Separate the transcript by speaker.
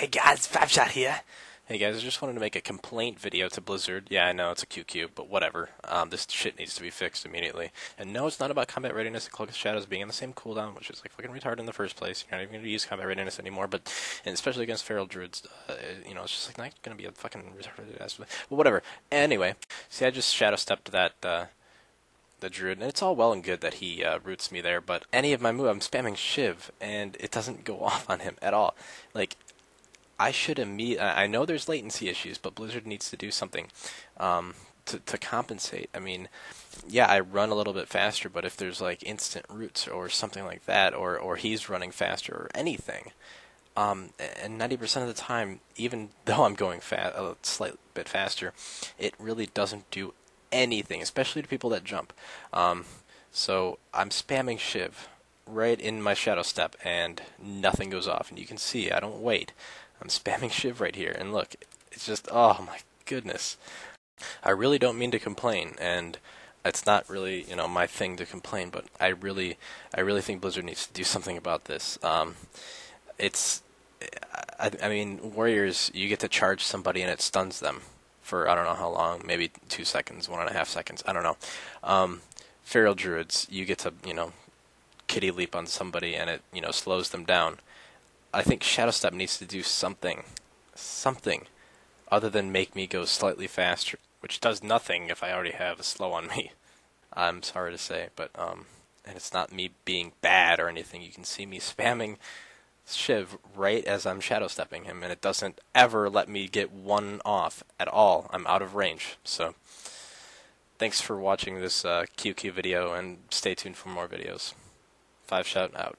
Speaker 1: Hey guys, Fiveshot here. Hey guys, I just wanted to make a complaint video to Blizzard. Yeah, I know it's a QQ, but whatever. Um, this shit needs to be fixed immediately. And no, it's not about combat readiness and Cloak of Shadows being in the same cooldown, which is like fucking retarded in the first place. You're not even going to use combat readiness anymore, but and especially against feral druids, uh, you know, it's just like not going to be a fucking retarded ass. But whatever. Anyway, see, I just shadow stepped that. Uh, the druid, and it's all well and good that he uh, roots me there, but any of my move, I'm spamming Shiv, and it doesn't go off on him at all. Like, I should immediately. I know there's latency issues, but Blizzard needs to do something um, to to compensate. I mean, yeah, I run a little bit faster, but if there's like instant roots or something like that, or or he's running faster or anything, um, and 90% of the time, even though I'm going fa- a slight bit faster, it really doesn't do anything, especially to people that jump. Um, so I'm spamming Shiv right in my shadow step, and nothing goes off. And you can see I don't wait. I'm spamming Shiv right here, and look, it's just, oh my goodness. I really don't mean to complain, and it's not really, you know, my thing to complain, but I really, I really think Blizzard needs to do something about this. Um, it's, I, I mean, Warriors, you get to charge somebody and it stuns them for I don't know how long, maybe two seconds, one and a half seconds, I don't know. Um, Feral Druids, you get to, you know, kitty leap on somebody and it, you know, slows them down. I think Shadow Step needs to do something, something, other than make me go slightly faster, which does nothing if I already have a slow on me. I'm sorry to say, but um, and it's not me being bad or anything. You can see me spamming Shiv right as I'm shadow stepping him, and it doesn't ever let me get one off at all. I'm out of range. So, thanks for watching this uh, QQ video, and stay tuned for more videos. Fiveshot out.